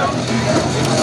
down.